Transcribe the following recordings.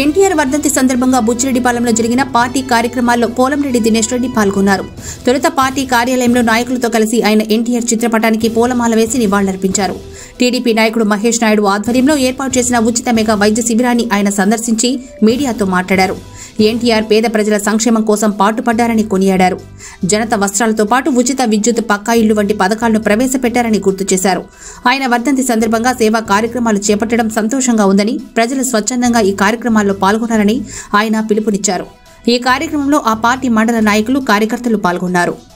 ఎన్టీఆర్ వర్ధంతి సందర్భంగా బుచ్చిరెడ్డిపాలెంలో జరిగిన పార్టీ కార్యక్రమాల్లో పోలంరెడ్డి దినేష్ రెడ్డి పాల్గొన్నారు. తొలుత పార్టీ కార్యాలయంలో నాయకులతో కలిసి ఆయన ఎన్టీఆర్ చిత్రపటానికి పూలమాల వేసి నివాళులర్పించారు. టీడీపీ నాయకుడు మహేష్ నాయుడు ఆధ్వర్యంలో ఏర్పాటు చేసిన ఉచిత మెగా వైద్య శిబిరాన్ని ఆయన సందర్శించి మీడియాతో మాట్లాడారు. ఎన్టీఆర్ పేద ప్రజల సంక్షేమం కోసం పాటుపడ్డారని కొనియాడారు. జనత వస్త్రాలతో పాటు ఉచిత విద్యుత్ పక్కా ఇల్లు వంటి పథకాలను ప్రవేశపెట్టారని గుర్తు చేశారు. ఆయన వర్ధంతి సందర్భంగా సేవా కార్యక్రమాలు చేపట్టడం సంతోషంగా ఉందని ప్రజలు స్వచ్ఛందంగా ఈ కార్యక్రమాల్లో పాల్గొనాలని ఆయన పిలుపునిచ్చారు. ఈ కార్యక్రమంలో ఆ పార్టీ మండల నాయకులు కార్యకర్తలు పాల్గొన్నారు.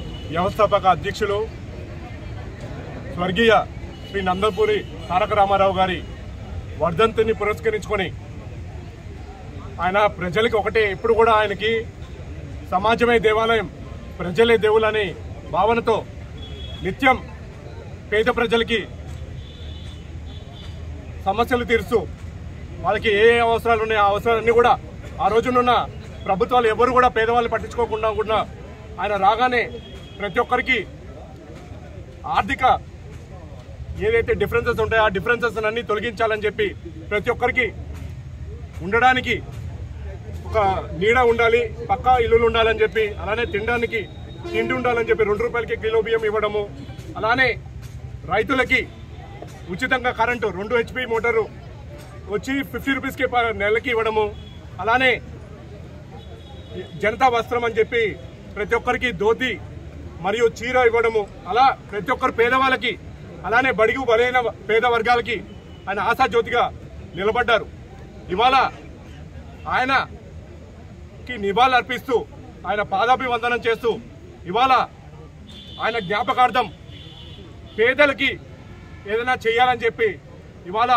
వ్యవస్థాపక అధ్యక్షులు స్వర్గీయ శ్రీ నందపూరి తారక రామారావు గారి వర్ధంతిని పురస్కరించుకొని ఆయన ప్రజలకి ఒకటే ఎప్పుడు కూడా ఆయనకి సమాజమే దేవాలయం ప్రజలే దేవులని భావనతో నిత్యం పేద ప్రజలకి సమస్యలు తీరుస్తూ వాళ్ళకి ఏ ఏ అవసరాలు ఉన్నాయో ఆ అవసరాలన్నీ కూడా ఆ రోజునున్న ప్రభుత్వాలు ఎవరు కూడా పేదవాళ్ళు పట్టించుకోకుండా కూడా ఆయన రాగానే ప్రతి ఒక్కరికి ఆర్థిక ఏదైతే డిఫరెన్సెస్ ఉంటాయో ఆ డిఫరెన్సెస్ అన్ని తొలగించాలని చెప్పి ప్రతి ఒక్కరికి ఉండడానికి ఒక నీడ ఉండాలి పక్కా ఇల్లులు ఉండాలని చెప్పి అలానే తినడానికి తిండి ఉండాలని చెప్పి రెండు రూపాయలకి కిలో బియ్యం ఇవ్వడము అలానే రైతులకి ఉచితంగా కరెంటు రెండు హెచ్పి మోటారు వచ్చి ఫిఫ్టీ రూపీస్కి ప- నెలకి ఇవ్వడము అలానే జనతా వస్త్రం అని చెప్పి ప్రతి ఒక్కరికి ధోతి మరియు చీర ఇవ్వడము. అలా ప్రతి ఒక్కరు పేదవాళ్ళకి అలానే బడిగు బలైన పేద వర్గాలకి ఆయన ఆశాజ్యోతిగా నిలబడ్డారు. ఇవాళ ఆయనకి నివాళులు అర్పిస్తూ ఆయన పాదాభివందనం చేస్తూ ఇవాళ ఆయన జ్ఞాపకార్థం పేదలకి ఏదైనా చేయాలని చెప్పి ఇవాళ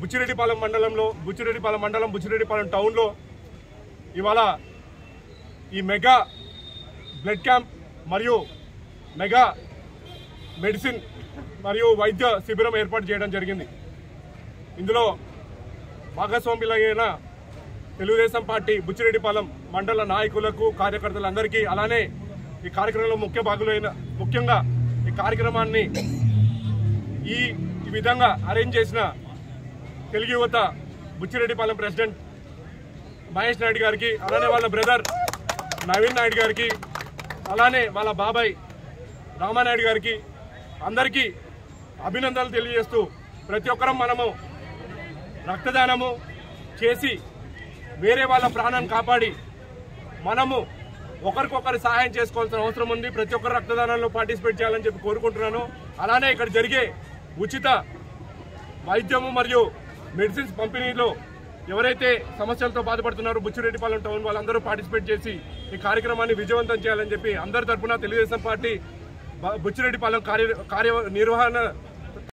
బుచ్చిరెడ్డిపాలెం మండలంలో బుచ్చిరెడ్డిపాలెం మండలం బుచ్చిరెడ్డిపాలెం టౌన్లో ఇవాళ ఈ మెగా బ్లడ్ క్యాంప్ మరియు మెగా మెడిసిన్ మరియు వైద్య శిబిరం ఏర్పాటు చేయడం జరిగింది. ఇందులో భాగస్వాములైన తెలుగుదేశం పార్టీ బుచ్చిరెడ్డిపాలెం మండల నాయకులకు కార్యకర్తలందరికీ అలానే ఈ కార్యక్రమంలో ముఖ్య భాగులైన ముఖ్యంగా ఈ కార్యక్రమాన్ని ఈ ఈ విధంగా అరేంజ్ చేసిన తెలుగు యువత బుచ్చిరెడ్డిపాలెం ప్రెసిడెంట్ మహేష్ నాయుడు గారికి అలానే వాళ్ళ బ్రదర్ నవీన్ నాయుడు గారికి అలానే వాళ్ళ బాబాయ్ రామానాయుడు గారికి అందరికీ అభినందనలు తెలియజేస్తూ ప్రతి ఒక్కరం మనము రక్తదానము చేసి వేరే వాళ్ళ ప్రాణాన్ని కాపాడి మనము ఒకరికొకరు సహాయం చేసుకోవాల్సిన అవసరం ఉంది. ప్రతి ఒక్కరు రక్తదానంలో పార్టిసిపేట్ చేయాలని చెప్పి కోరుకుంటున్నాను. అలానే ఇక్కడ జరిగే ఉచిత వైద్యము మరియు మెడిసిన్స్ పంపిణీలో ఎవరైతే సమస్యలతో బాధపడుతున్నారో బుచ్చిరెడ్డిపాలెం టౌన్ వాళ్ళందరూ పార్టిసిపేట్ చేసి ఈ కార్యక్రమాన్ని విజయవంతం చేయాలని చెప్పి అందరి తరఫున తెలుగుదేశం పార్టీ బుచ్చిరెడ్డిపాలెం కార్య కార్య నిర్వహణ